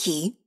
key